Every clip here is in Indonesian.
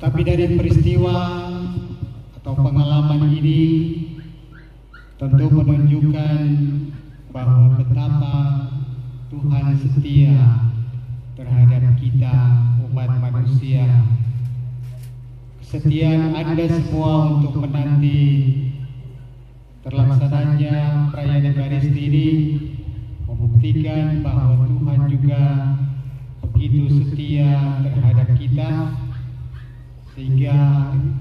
tetapi dari peristiwa atau pengalaman ini tentu menunjukkan bahwa betapa Tuhan setia terhadap kita umat manusia. Kesetiaan Anda semua untuk menanti terlaksananya perayaan Ekaristi ini membuktikan bahwa Tuhan juga begitu setia terhadap kita sehingga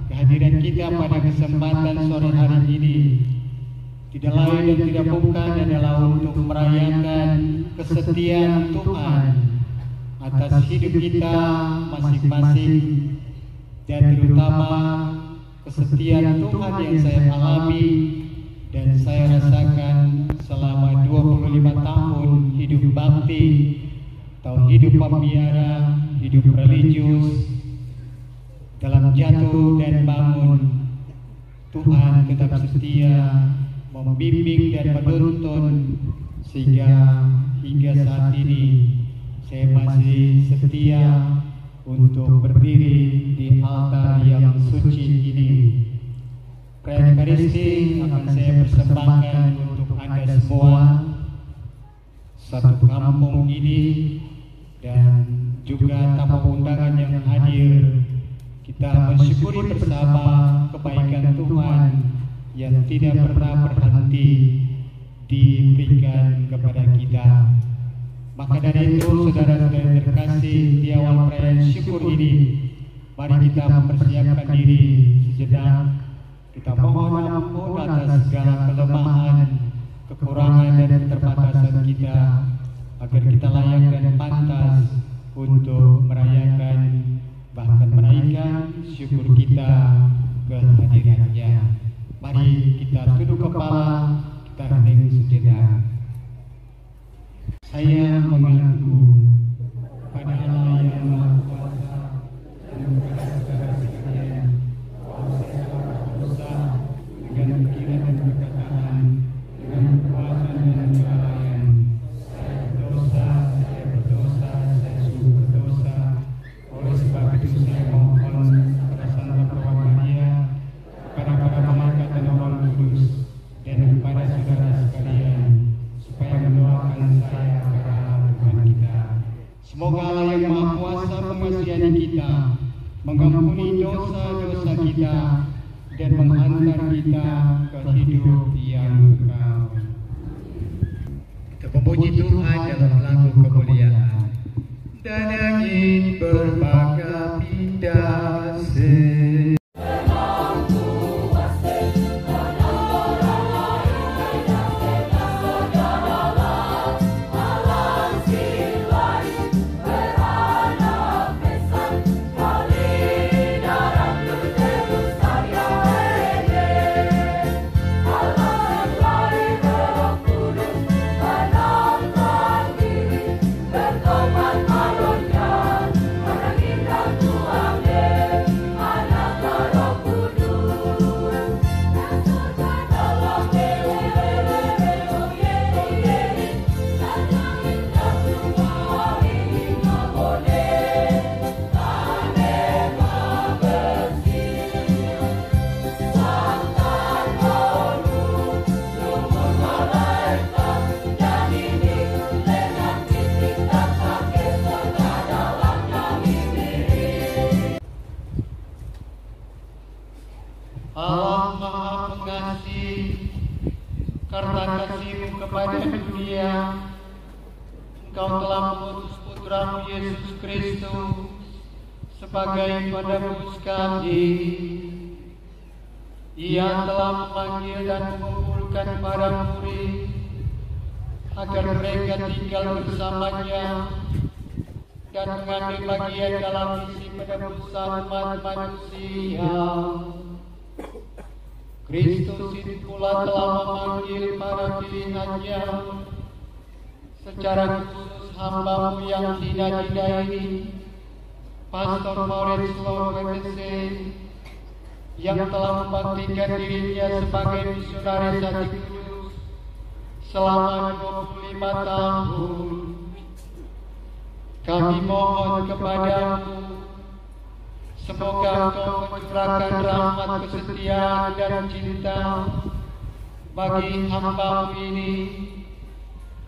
kehadiran kita pada kesempatan sore hari ini tidak lain dan tidak bukan adalah untuk merayakan kesetiaan Tuhan atas hidup kita masing-masing dan terutama kesetiaan Tuhan yang saya alami dan saya rasakan selama 25 tahun hidup bakti atau hidup pembiara, hidup religius dalam jatuh dan bangun Tuhan tetap setia membimbing dan menuntun sehingga hingga saat ini saya masih setia untuk berdiri di altar yang suci ini. Perayaan Ekaristi akan saya persembahkan untuk Anda semua satu kampung ini dan juga tamu undangan yang hadir. Kita mensyukuri bersama kebaikan Tuhan yang tidak pernah berhenti diberikan kepada kita. Maka dari itu, saudara-saudara terkasih di awal perayaan syukur ini, mari kita mempersiapkan diri sejenak. Kita mohon ampun atas segala kelemahan, kekurangan dan keterbatasan kita, agar kita layak dan pantas untuk merayakan bahkan menaikkan syukur kita kehadirannya. Mari kita tunduk kepala, kita hening sejenak. Saya mengaku pada Allah yang Maha Kuasa dan dan mengumpulkan para murid agar mereka tinggal bersamanya dan mengambil bagian dalam misi penebusan umat manusia. Kristus itu pula telah memanggil para pilihannya secara khusus hambamu yang tidak ini, Pastor Maurice Lord yang telah membaktikan dirinya sebagai misionaris hati kudus selama 25 tahun. Kami mohon kepadamu Semoga engkau mencurahkan rahmat kesetiaan dan cinta bagi hamba ini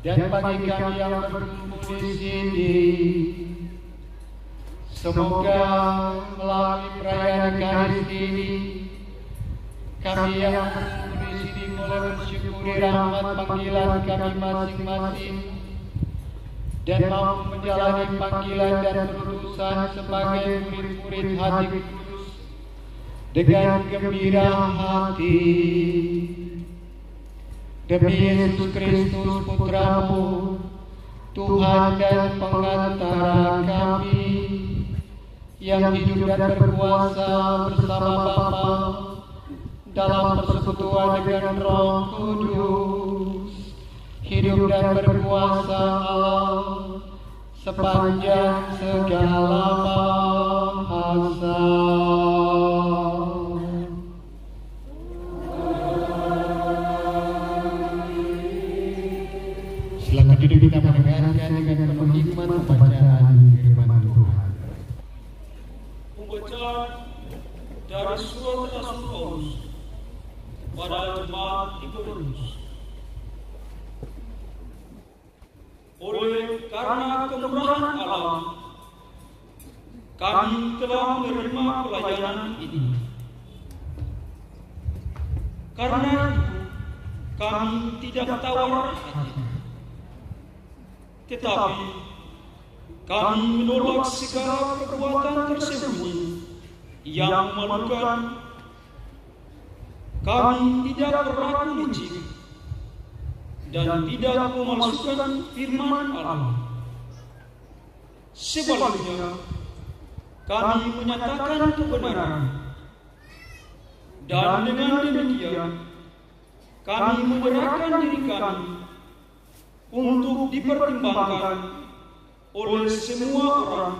dan bagi kami yang berkumpul di sini. Semoga melalui perayaan Karis ini kami yang sini boleh mensyukuri rahmat panggilan kami masing-masing dan mampu menjalani panggilan dan berurusan sebagai murid-murid hati kudus dengan gembira hati. Demi Yesus Kristus Putramu, Tuhan dan pengantara kami, yang hidup dan berkuasa bersama Bapa dalam persekutuan dengan Roh Kudus hidup dan berkuasa Allah sepanjang segala masa. Silakan duduk kita mendengarkan dengan penuh hikmat pembacaan firman Tuhan. Dari surat Rasul pada jemaat di Korintus. Oleh karena kemurahan Allah, kami telah menerima pelayanan ini. Karena itu, kami tidak tawar hati. Tetapi, kami menolak segala perbuatan tersembunyi yang memalukan. Kami tidak berlaku licik dan tidak memalsukan firman Allah. Sebaliknya, kami menyatakan kebenaran. Dan dengan demikian, kami menyerahkan diri kami untuk dipertimbangkan oleh semua orang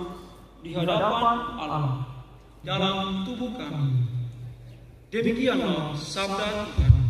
di hadapan Allah dalam tubuh kami. Demikianlah sabda Tuhan.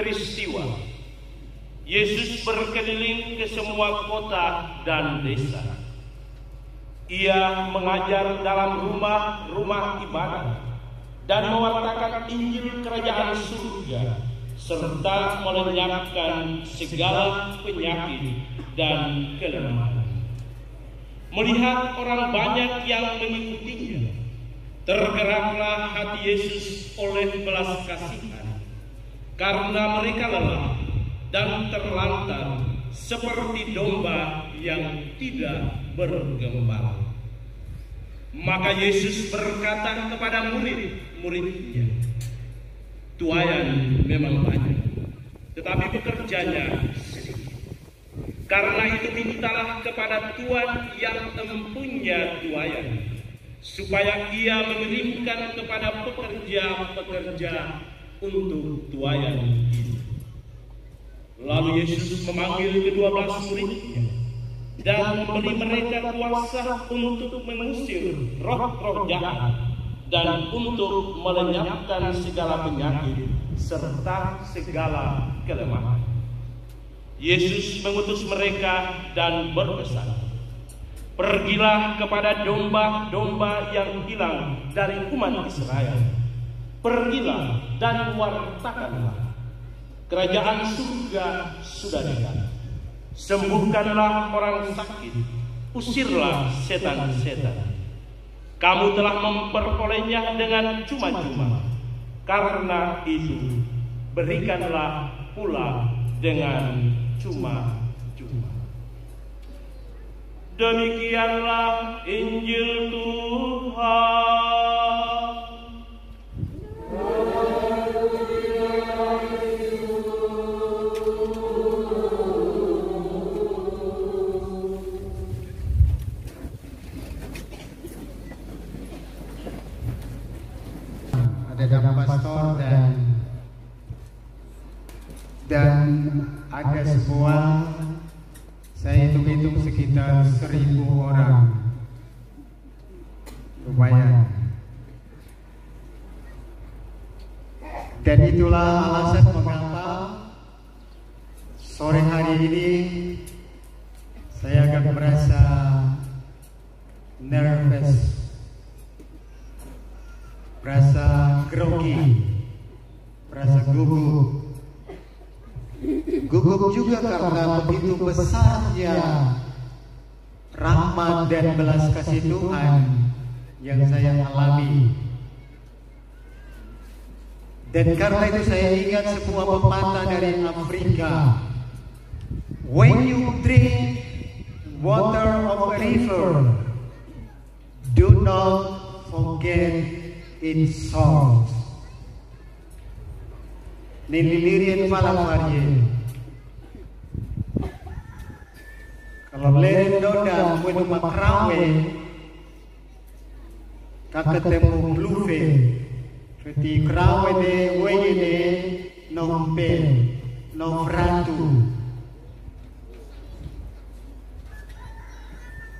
Peristiwa, Yesus berkeliling ke semua kota dan desa. Ia mengajar dalam rumah-rumah ibadat dan mewartakan Injil Kerajaan Surga serta melenyapkan segala penyakit dan kelemahan. Melihat orang banyak yang mengikutinya, tergeraklah hati Yesus oleh belas kasihan karena mereka lelah dan terlantar seperti domba yang tidak bergembala. Maka Yesus berkata kepada murid-muridnya, Tuayan memang banyak, tetapi pekerjanya. Karena itu mintalah kepada Tuhan yang mempunyai tuayan, supaya ia mengirimkan kepada pekerja-pekerja untuk tuayan itu. Lalu Yesus memanggil kedua belas muridnya dan memberi mereka kuasa untuk mengusir roh-roh jahat dan untuk melenyapkan segala penyakit serta segala kelemahan. Yesus mengutus mereka dan berpesan, Pergilah kepada domba-domba yang hilang dari umat Israel. Pergilah dan wartakanlah. Kerajaan surga sudah dekat. Sembuhkanlah orang sakit. Usirlah setan-setan. Kamu telah memperolehnya dengan cuma-cuma. Karena itu, berikanlah pula dengan cuma-cuma. Demikianlah Injil Tuhan. Ada pastor dan dan ada sebuah saya hitung-hitung sekitar seribu orang. Lumayan. Dan itulah alasan mengapa sore hari ini saya agak merasa nervous. Merasa grogi, merasa gugup. Gugup juga karena begitu besarnya rahmat dan belas kasih Tuhan yang saya alami. Dan karena itu saya ingat sebuah pepatah dari Afrika. When you drink water of a river, do not forget its source. Nililirian pala varye. Kalau leren doda bueno makrawe, kaketemu blufe, feti krawe de weye de nompe, nomfratu.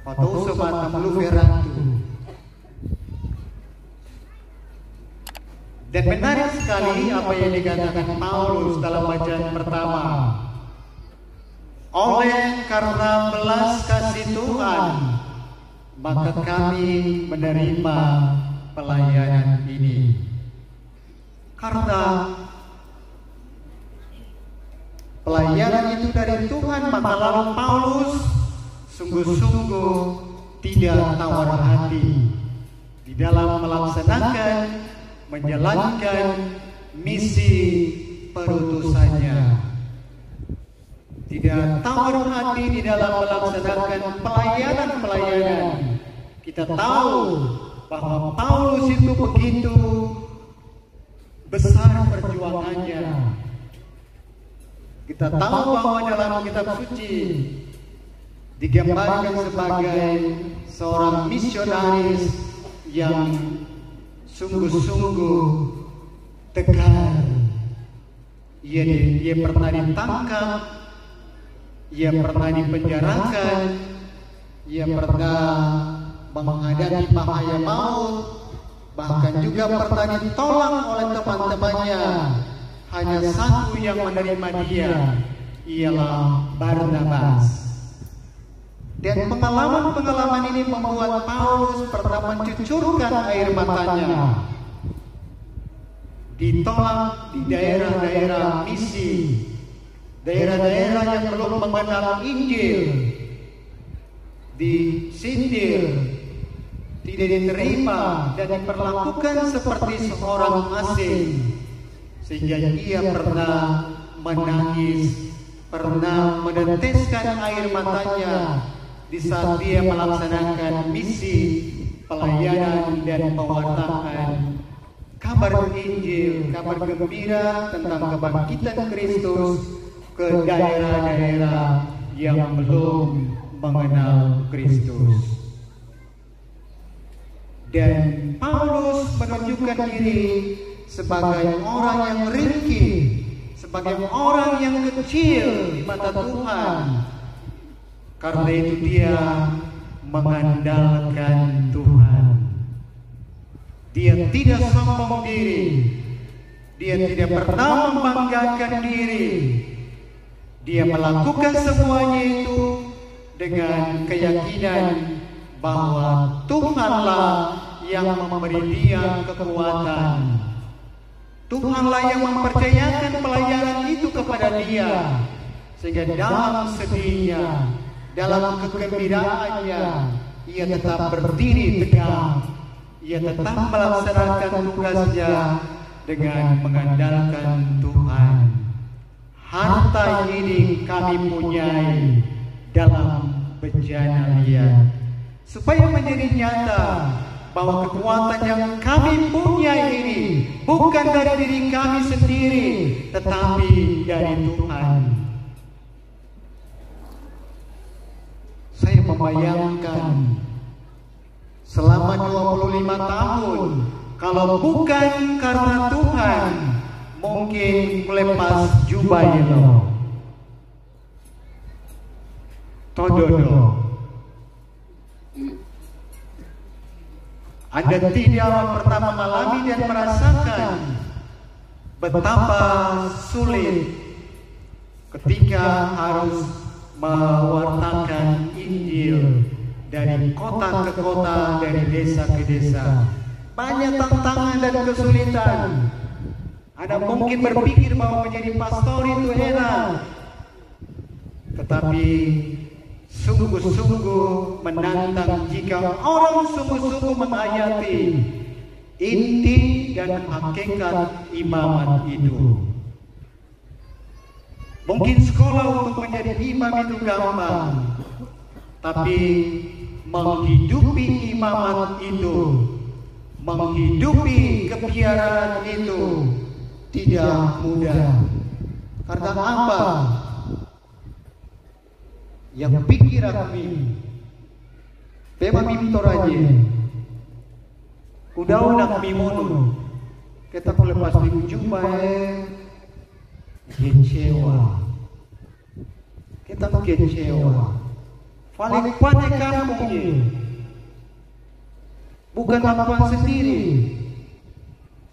Patuso batam blufe ratu. Dan menarik sekali apa yang dikatakan Paulus dalam bacaan pertama. Oleh karena belas kasih Tuhan, maka kami menerima pelayanan ini. Karena pelayanan itu dari Tuhan, maka lalu Paulus sungguh-sungguh tidak tawar hati di dalam melaksanakan menjalankan misi perutusannya. Tidak tawar hati di dalam melaksanakan pelayanan-pelayanan. Kita tahu bahwa Paulus itu begitu besar perjuangannya. Kita tahu bahwa dalam kitab suci digambarkan sebagai seorang misionaris yang sungguh-sungguh tegar. Ia, ia pernah ditangkap, ia pernah dipenjarakan, ia pernah menghadapi bahaya maut, bahkan juga pernah ditolak oleh teman-temannya. Hanya satu yang menerima dia, ialah Barnabas. Dan pengalaman-pengalaman ini membuat Paulus pernah mencucurkan air matanya. Ditolak di daerah-daerah misi, daerah-daerah yang belum mengenal Injil, disindir, tidak diterima dan diperlakukan seperti seorang asing. Sehingga ia pernah menangis, pernah meneteskan air matanya di saat dia melaksanakan misi pelayanan dan pewartaan kabar Injil, kabar gembira tentang kebangkitan Kristus ke daerah-daerah yang belum mengenal Kristus. Dan Paulus menunjukkan diri sebagai orang yang ringkih, sebagai orang yang kecil di mata Tuhan. Karena itu dia mengandalkan Tuhan. Dia tidak sombong diri. Dia tidak pernah membanggakan diri. Dia melakukan semuanya itu dengan keyakinan bahwa Tuhanlah yang memberi dia kekuatan. Tuhanlah yang mempercayakan pelayanan itu kepada dia. Sehingga dalam sedihnya, dalam kegembiraannya, ia tetap berdiri tegak. Ia tetap melaksanakan tugasnya dengan mengandalkan Tuhan. Harta ini kami punyai dalam bejana liat. Supaya menjadi nyata bahwa kekuatan yang kami punya ini bukan dari diri kami sendiri, tetapi dari Tuhan. Saya membayangkan selama 25 tahun, kalau bukan karena Tuhan, mungkin melepas jubah itu. Tododo. Anda tidak pernah mengalami dan merasakan betapa sulit ketika harus mewartakan Injil dari kota ke kota, dari desa ke desa. Banyak tantangan dan kesulitan. Anda mungkin berpikir bahwa menjadi pastor itu enak. Tetapi sungguh-sungguh menantang jika orang sungguh-sungguh menghayati inti dan hakikat imamat itu. Mungkin sekolah untuk menjadi imam itu gampang, tapi menghidupi imamat itu, menghidupi kebiaraan itu tidak mudah. Karena apa? Yang pikir kami, Pema mimtoraje, udah udah mimono, kita boleh pasti jumpa kecewa. Kita kecewa. Paling banyak kampungnya. Bukan apa sendiri.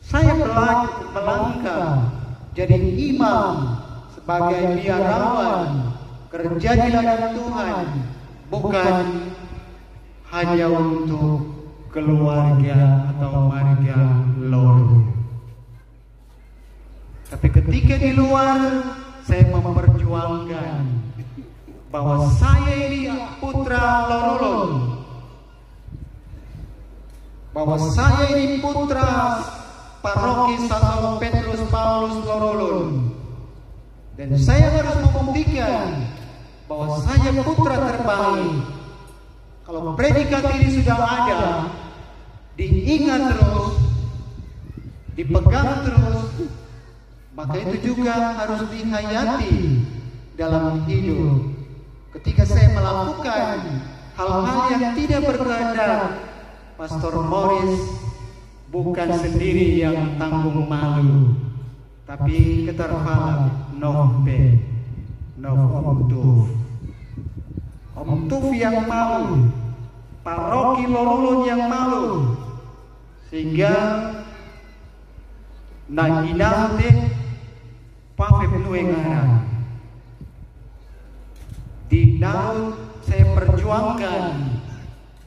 Saya melangkah jadi imam sebagai biarawan. kerja di ladang Tuhan. Bukan hanya untuk keluarga atau warga loro. Tapi ketika di luar saya memperjuangkan bahwa saya ini putra Lorolon. Bahwa saya ini putra paroki Santo Petrus Paulus Lorolon. Dan saya harus membuktikan bahwa saya putra terbaik. Kalau predikat ini sudah ada, diingat terus, dipegang terus, maka itu juga harus dihayati dalam hidup ketika saya melakukan hal-hal yang tidak berkehendak, Pastor Morris bukan sendiri yang tanggung malu, tapi keterfalam nohbe, noh om tuf. Om tuf yang malu, paroki lorulun yang malu, sehingga naginante pafep nuengaran. Di Narut saya perjuangkan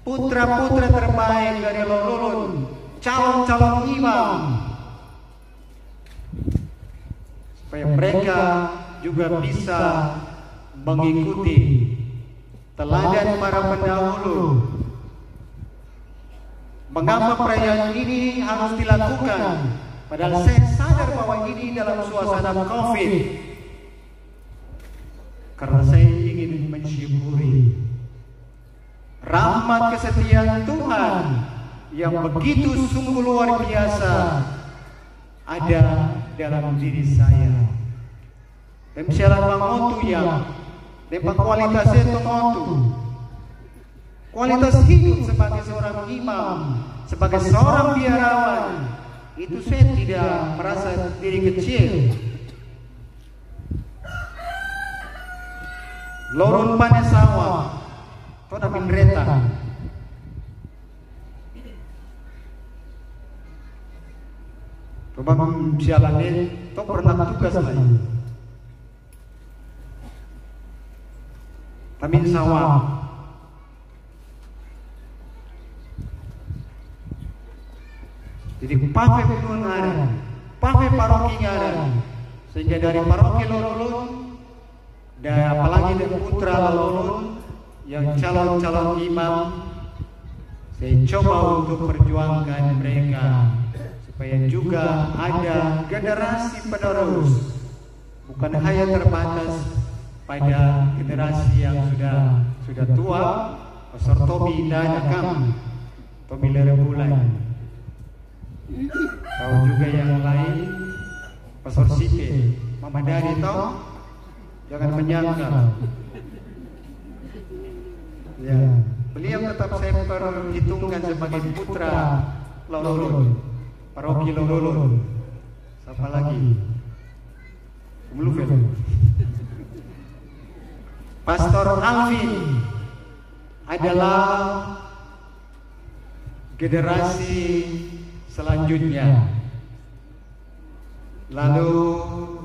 putra-putra terbaik dari lorulun, calon-calon imam, supaya mereka juga bisa mengikuti teladan para pendahulu. Mengapa perayaan ini harus dilakukan? Padahal saya sadar bahwa ini dalam suasana COVID. Karena saya mensyukuri rahmat kesetiaan Tuhan yang begitu sungguh luar biasa ada dalam diri saya. Misalnya mangotu yang kualitasnya itu Kualitas hidup sebagai seorang imam, sebagai seorang biarawan, itu saya tidak merasa diri kecil. Lorong panen sawah, toda minreta. Coba sialannya, to pernah tugas lagi. Tamin sawah. Jadi pakai pengaran, pakai paroki ngaran, sehingga dari paroki lorolun dan apalagi dari putra lorolun yang calon-calon imam, saya coba untuk perjuangkan mereka supaya juga ada generasi penerus, bukan hanya terbatas pada generasi yang sudah sudah tua, Pastor Tobi dan Akam, Tobi Lerbulan. Tahu juga yang lain, Pastor Sipe, Mama Dari tahu? Jangan menyangka. Ya, beliau tetap saya perhitungkan sebagai putra Lololun, paroki Lololun. Siapa lagi? Belum Pastor Alvin adalah generasi selanjutnya. Lalu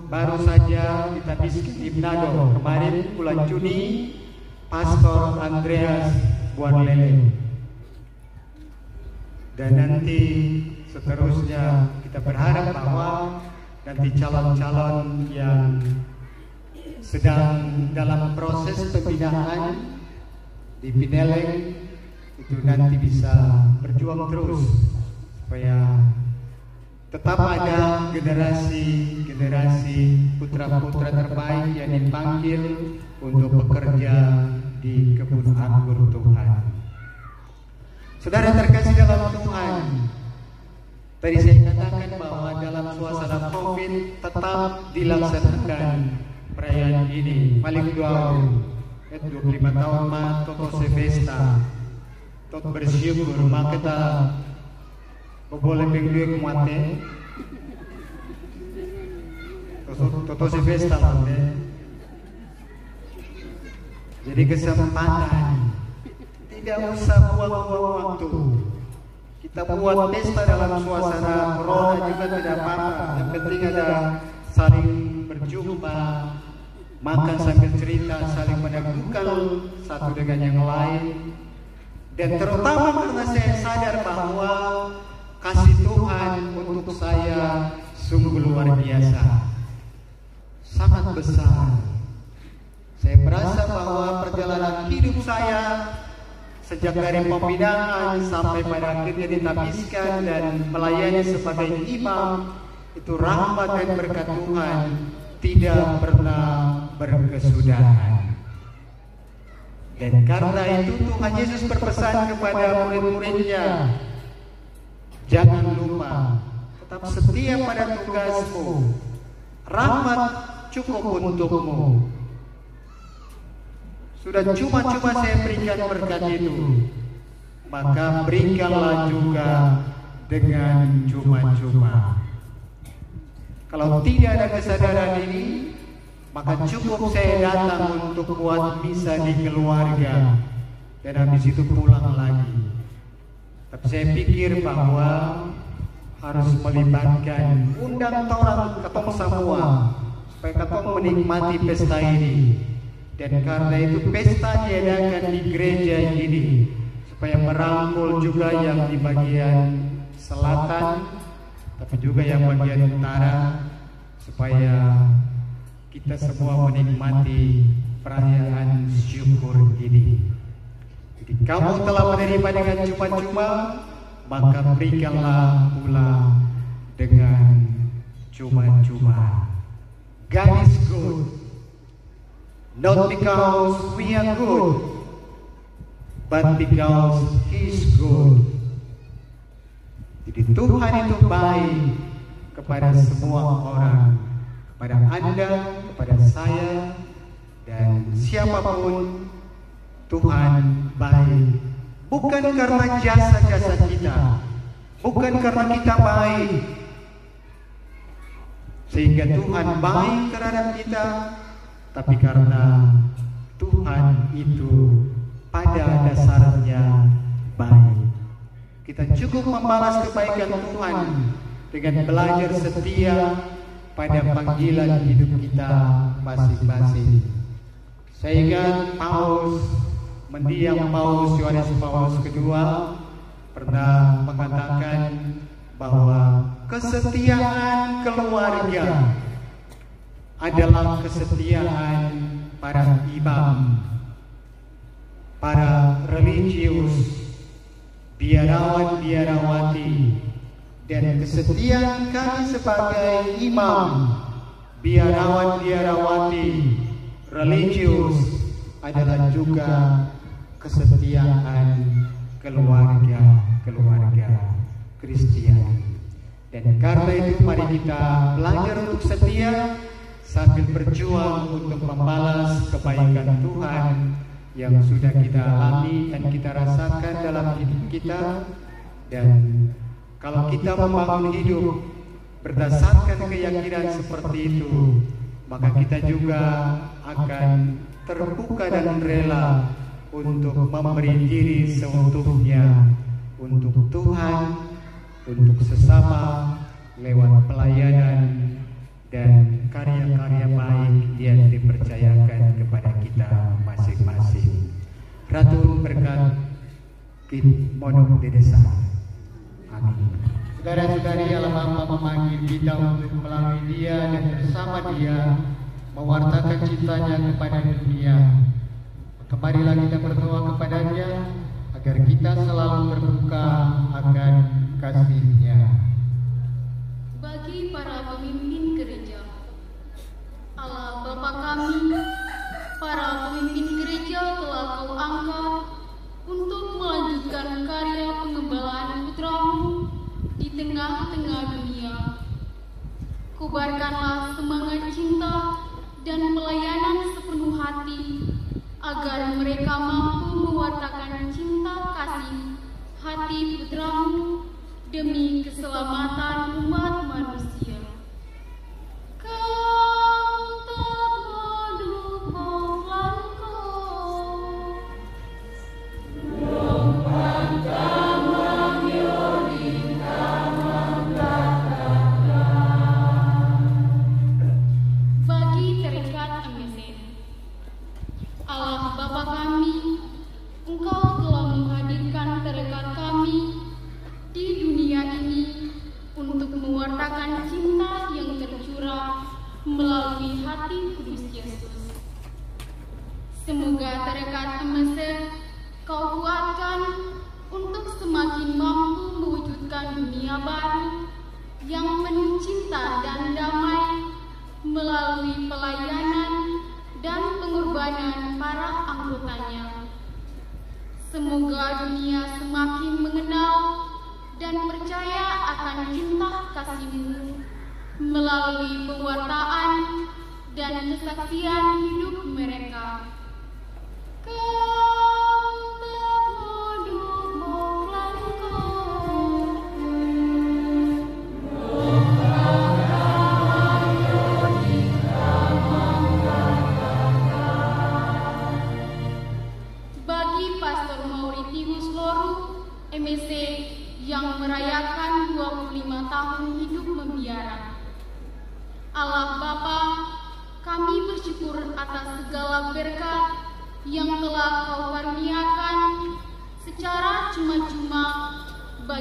baru saja kita biskin Ibnado kemarin bulan Juni Pastor Andreas Buanlele. Dan nanti seterusnya kita berharap bahwa nanti calon-calon yang sedang dalam proses pembinaan di Pineleng itu nanti bisa berjuang terus supaya tetap ada generasi-generasi putra-putra terbaik yang dipanggil untuk bekerja di kebun anggur Tuhan. Saudara terkasih dalam Tuhan, tadi saya katakan bahwa dalam suasana COVID tetap dilaksanakan perayaan ini paling dua 25 tahun mah Toto Sevesta Tot bersyukur maka boleh bengduek muate Toto Sevesta mate jadi kesempatan. Tidak usah buang-buang waktu. Kita buat pesta dalam suasana corona juga tidak apa-apa. Yang penting ada saling berjumpa makan sambil cerita, saling meneguhkan satu dengan yang lain. Dan terutama karena saya sadar bahwa kasih Tuhan untuk saya sungguh luar biasa. Sangat besar. Saya merasa bahwa perjalanan hidup saya sejak dari pembinaan sampai pada akhirnya ditabiskan dan melayani sebagai imam. itu rahmat dan berkat Tuhan. Tidak pernah berkesudahan. Dan karena itu Tuhan Yesus berpesan kepada murid-muridnya, jangan lupa tetap setia pada tugasmu. Rahmat cukup untukmu. sudah cuma-cuma saya berikan berkat itu, maka berikanlah juga dengan cuma-cuma. Kalau tidak ada kesadaran ini, maka cukup saya datang untuk buat misa di keluarga dan habis itu pulang lagi. Tapi saya pikir bahwa harus melibatkan undang orang ketong semua supaya ketong menikmati pesta ini dan karena itu pesta diadakan di gereja ini supaya merangkul juga yang di bagian selatan tapi juga yang bagian utara supaya kita semua menikmati perayaan syukur ini. Jadi kamu telah menerima dengan cuma-cuma, maka berikanlah pula dengan cuma-cuma. God is good, not because we are good, but because He is good. Jadi Tuhan itu baik kepada semua orang, kepada Anda, kepada saya, dan siapa pun Tuhan baik. Bukan karena jasa-jasa kita, bukan karena kita baik, sehingga Tuhan baik terhadap kita, tapi karena Tuhan itu pada dasarnya baik. Kita cukup membalas kebaikan Tuhan dengan belajar setia pada panggilan hidup kita masing-masing. Sehingga Paus mendiang Paus Yohanes Paulus kedua pernah mengatakan bahwa kesetiaan keluarga adalah kesetiaan para imam, para religius, biarawan-biarawati, dan kesetiaan kami sebagai imam, biarawan-biarawati, religius adalah juga kesetiaan keluarga-keluarga Kristiani. Dan karena itu mari kita belajar untuk setia sambil berjuang untuk membalas kebaikan Tuhan yang sudah kita alami dan kita rasakan dalam hidup kita dan kalau kita membangun hidup berdasarkan keyakinan seperti itu maka kita juga akan terbuka dan rela untuk memberi diri seutuhnya untuk Tuhan untuk sesama lewat pelayanan dan karya-karya baik yang dipercayakan kepada kita masing-masing. Ratu berkat Kit Monok di desa. Amin. Saudara-saudari dalam Bapa memanggil kita untuk melalui dia dan bersama dia mewartakan cintanya kepada dunia. Kemarilah kita berdoa kepadanya agar kita selalu terbuka akan kasihnya. Bagi para pemimpin gereja, Allah Bapa kami, para pemimpin gereja telah kau angkat untuk melanjutkan karya pengembalaan putramu di tengah-tengah dunia. Kubarkanlah semangat cinta dan pelayanan sepenuh hati agar mereka mampu mewartakan cinta kasih hati putramu demi keselamatan umat manusia.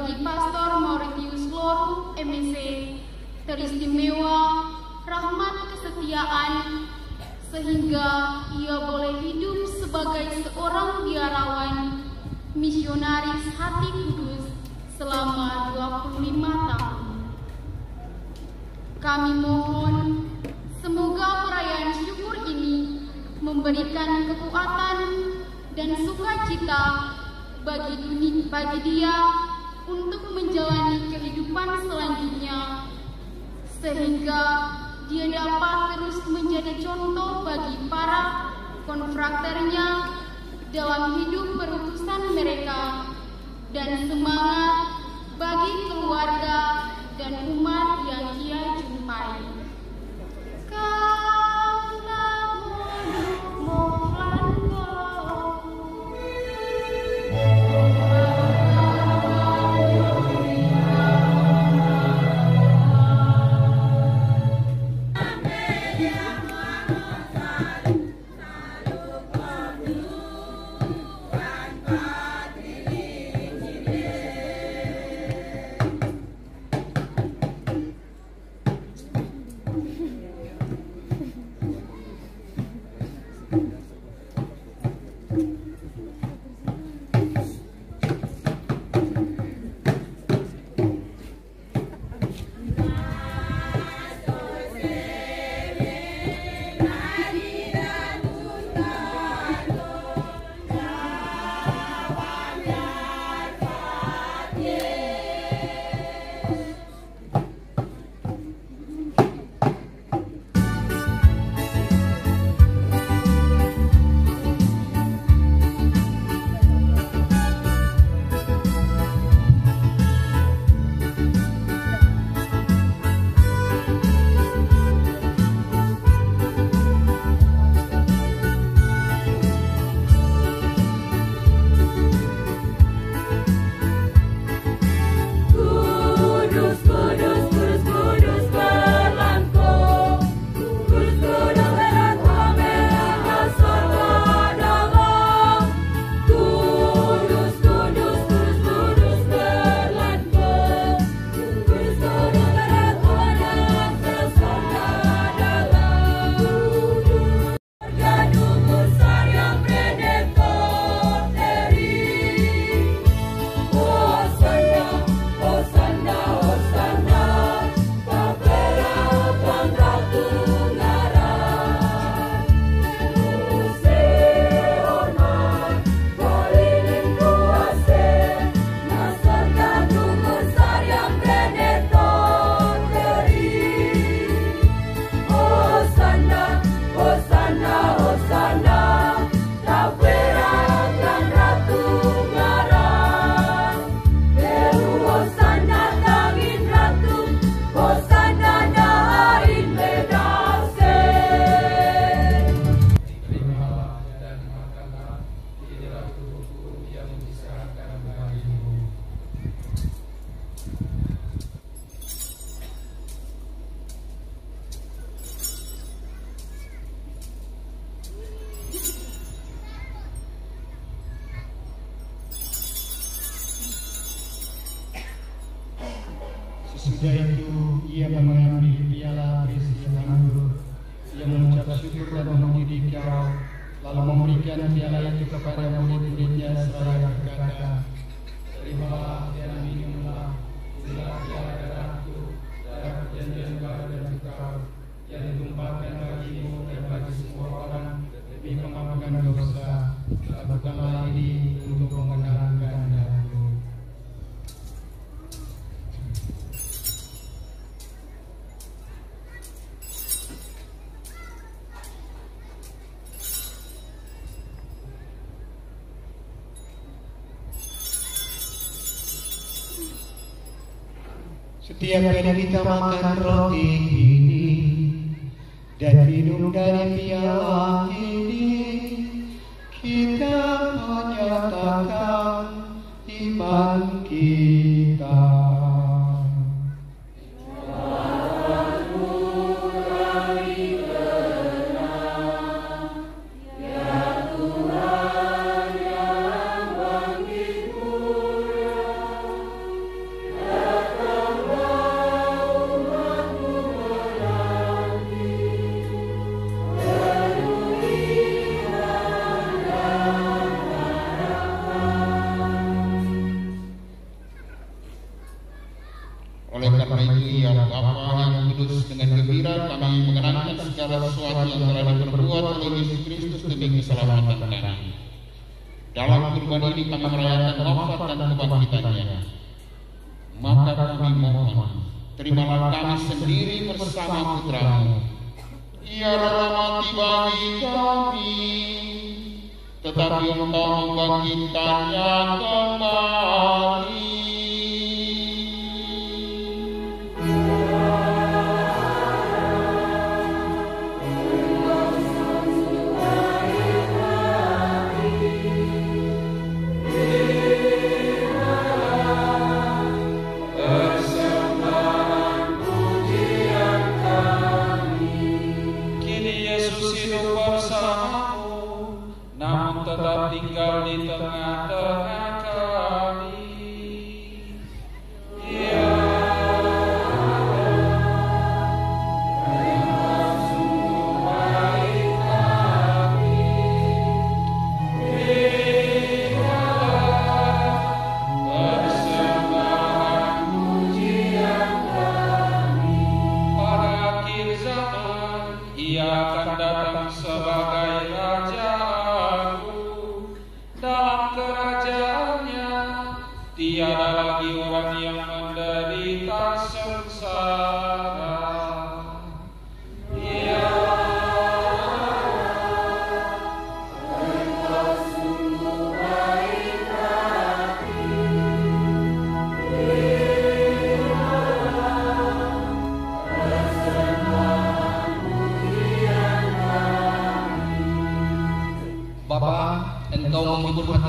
Bagi Pastor Mauritius Loru MEC teristimewa rahmat kesetiaan sehingga ia boleh hidup sebagai seorang biarawan misionaris hati kudus selama 25 tahun. Kami mohon semoga perayaan syukur ini memberikan kekuatan dan sukacita bagi dunia, bagi dia untuk menjalani kehidupan selanjutnya sehingga dia dapat terus menjadi contoh bagi para konfrakternya dalam hidup berutusan mereka dan semangat bagi keluarga dan umat yang ia jumpai. Setiap kali kita makan roti Oleh karena itu ya Bapa yang kudus dengan gembira kami mengenangkan segala sesuatu yang telah diperbuat oleh Yesus Kristus demi keselamatan kami. Dalam kurban ini kami merayakan wafat dan kebangkitannya. Maka kami mohon, terimalah kami sendiri bersama putramu. Ia rela mati bagi kami, tetapi engkau membangkitkannya kembali.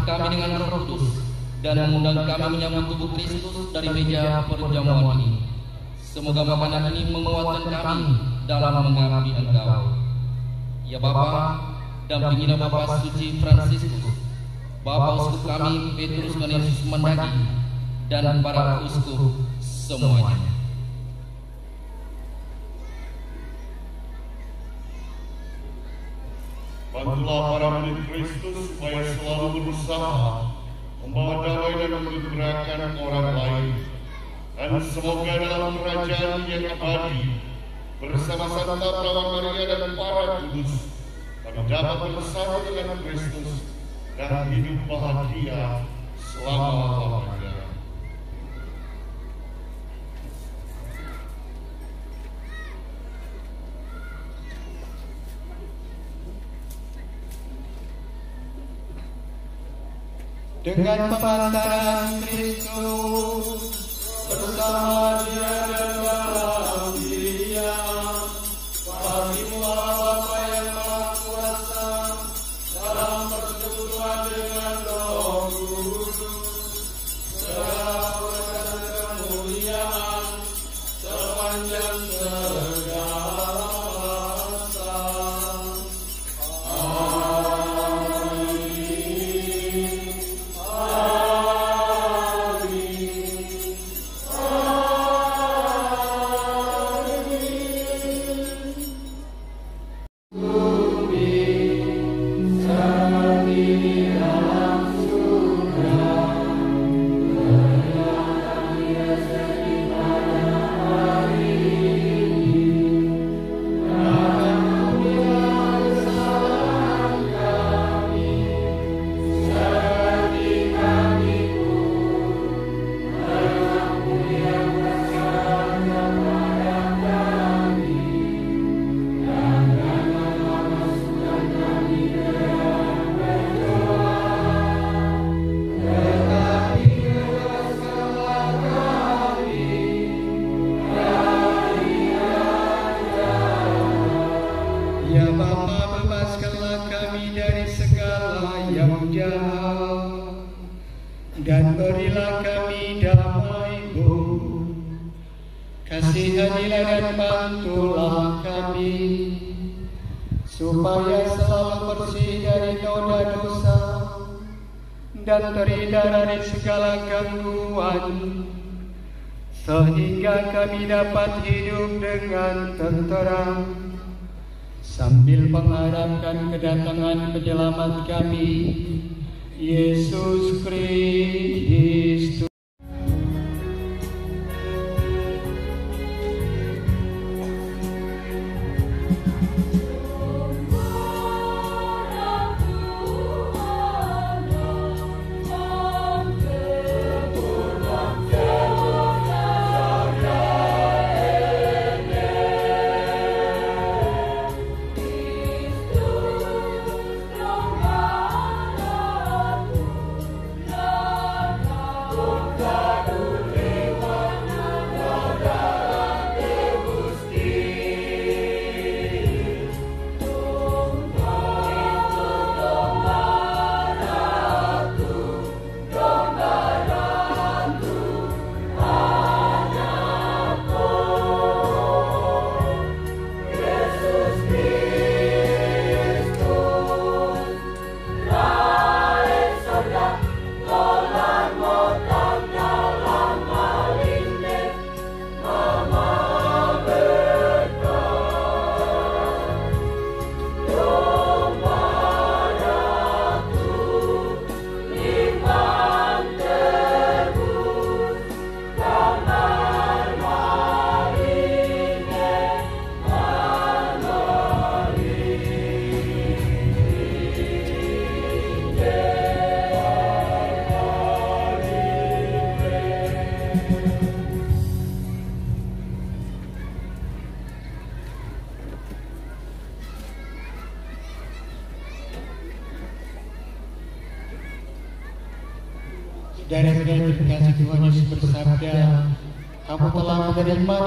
Kami dengan roh kudus dan mengundang kami menyambut tubuh Kristus dari meja perjamuan ini. Semoga makanan ini menguatkan kami dalam mengabdi Engkau. Ya Bapa, dampingilah Bapa Suci Fransiskus, Bapa Uskup kami Petrus Cornelius Mendaki, dan para uskup semuanya. Selalu berusaha membawa damai dan menggerakkan orang lain. Dan semoga dalam kerajaan yang abadi bersama Santa Perawan Maria dan para kudus kami dapat bersama dengan Kristus dan hidup bahagia selama-lamanya. Dengan pemandangan Kristus bersama dia dan kami dapat hidup dengan tentara sambil mengharapkan kedatangan penyelamat kami, Yesus Kristus.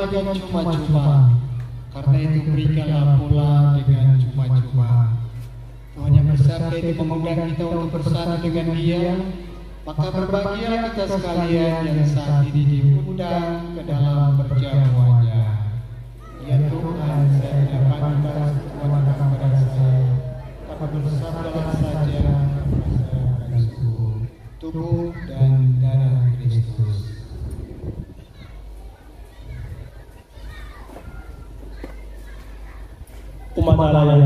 dengan cuma-cuma. Karena itu berikanlah pula dengan cuma-cuma. Tuhan yang besar itu memegang kita untuk bersatu dengan Dia. Maka berbahagia kita sekalian yang saat ini diundang ke dalam antara yang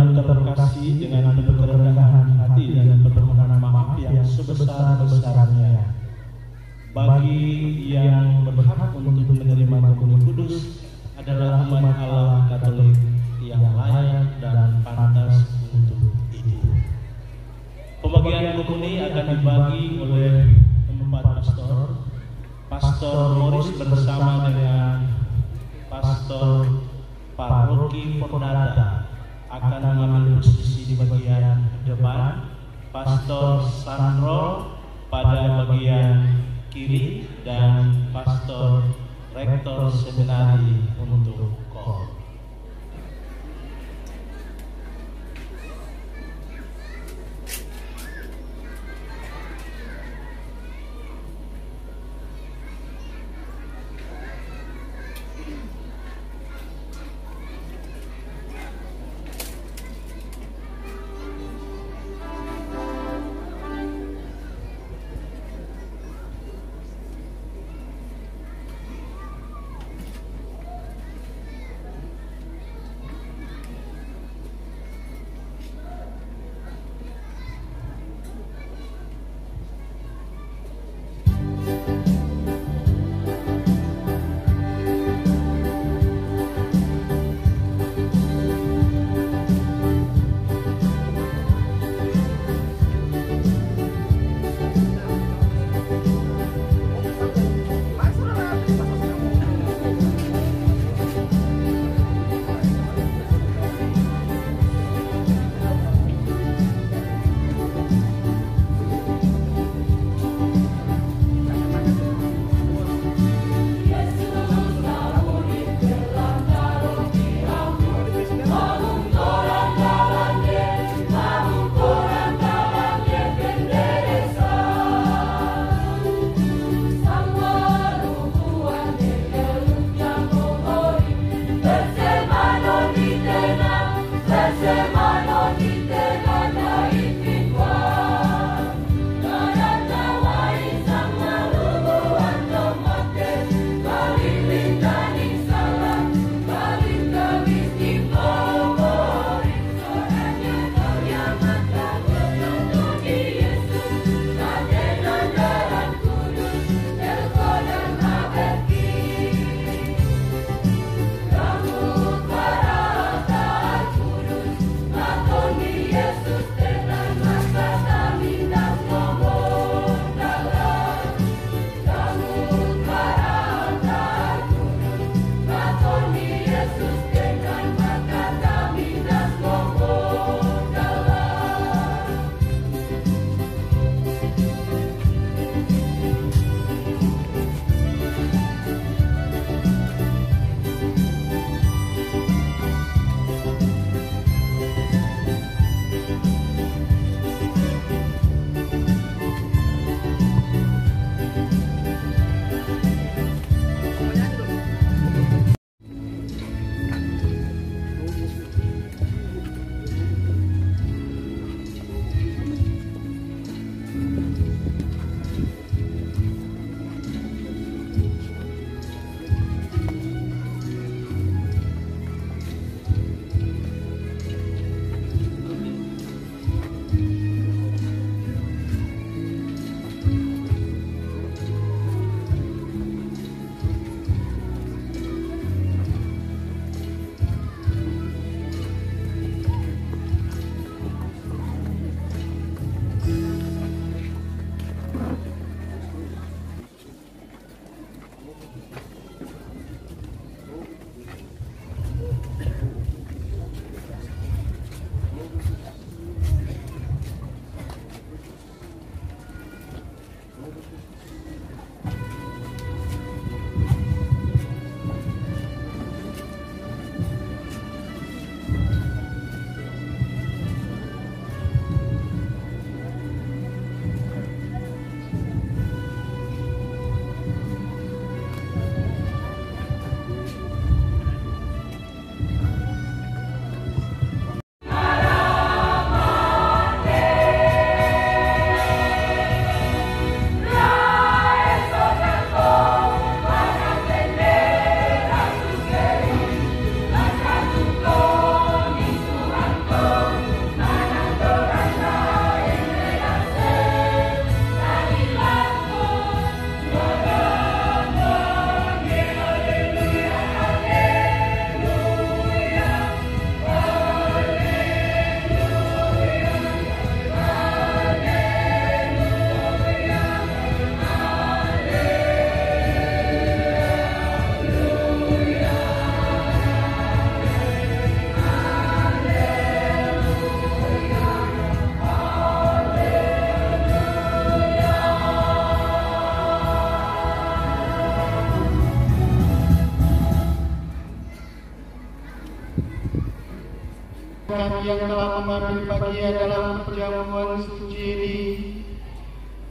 yang telah mengambil bagian dalam perjamuan suci ini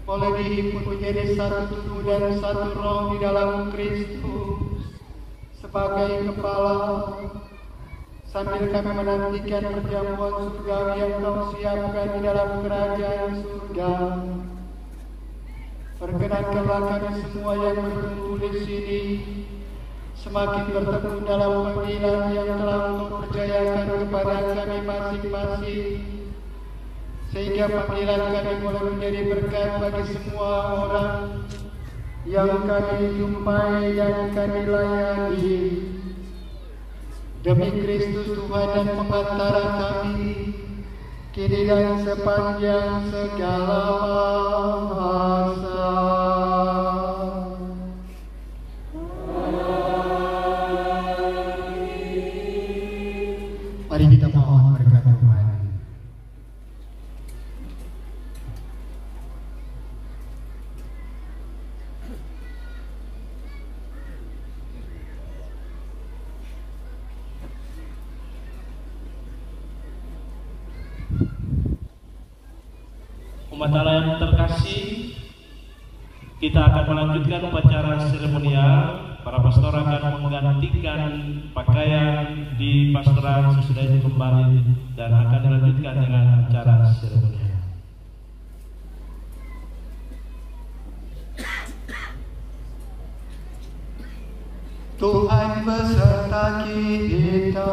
boleh dihimpun menjadi satu tubuh dan satu roh di dalam Kristus sebagai kepala sambil kami menantikan perjamuan surgawi yang kau siapkan di dalam kerajaan surga. Perkenankanlah kami semua yang berkumpul di sini semakin bertemu dalam panggilan yang telah engkau percayakan kepada kami masing-masing sehingga panggilan kami boleh menjadi berkat bagi semua orang yang kami jumpai dan kami layani demi Kristus Tuhan dan pengantara kami kini dan sepanjang segala masa. Berkat Tuhan. Umat Allah yang terkasih, kita akan melanjutkan upacara seremonial. Para pastor akan menggantikan pakaian di pastoral sesudah itu kembali dan akan dilanjutkan dengan acara seremonial. Tuhan beserta kita.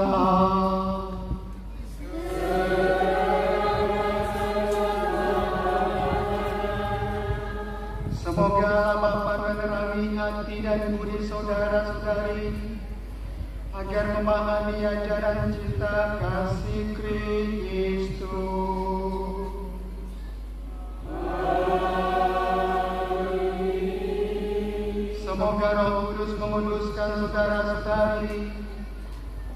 Dan budi saudara-saudari agar memahami ajaran cinta kasih Kristus. Semoga Roh Kudus menguduskan saudara-saudari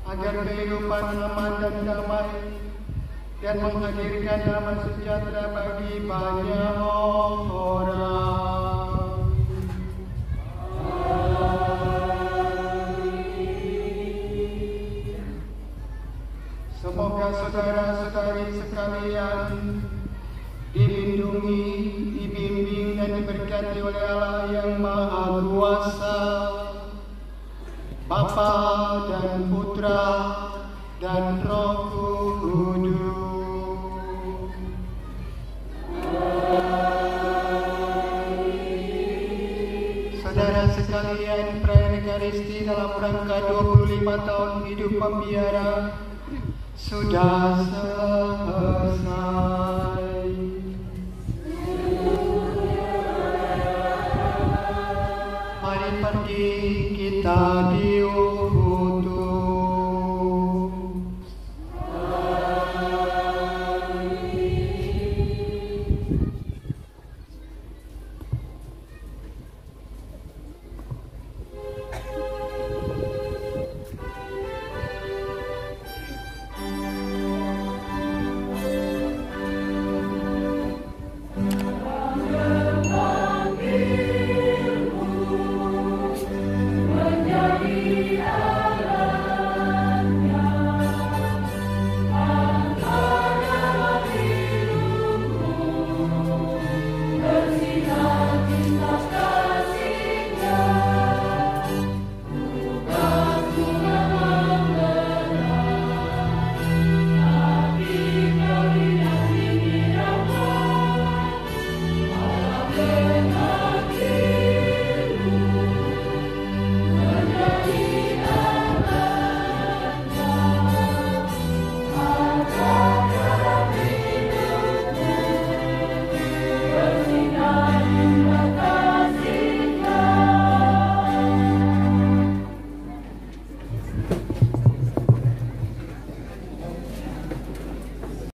agar kehidupan aman dan damai dan menghadirkan damai sejahtera bagi banyak orang. Saudara-saudari sekalian dilindungi, dibimbing dan diberkati oleh Allah yang Maha Kuasa, Bapa dan Putra dan Roh Kudus. Saudara sekalian, perayaan Ekaristi dalam rangka 25 tahun hidup pembiara sudah